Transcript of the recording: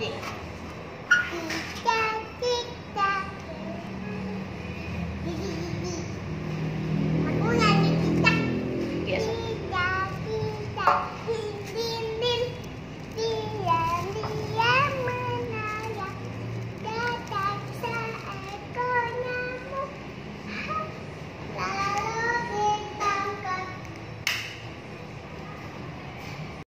滴答滴答滴滴滴滴滴滴答滴答滴滴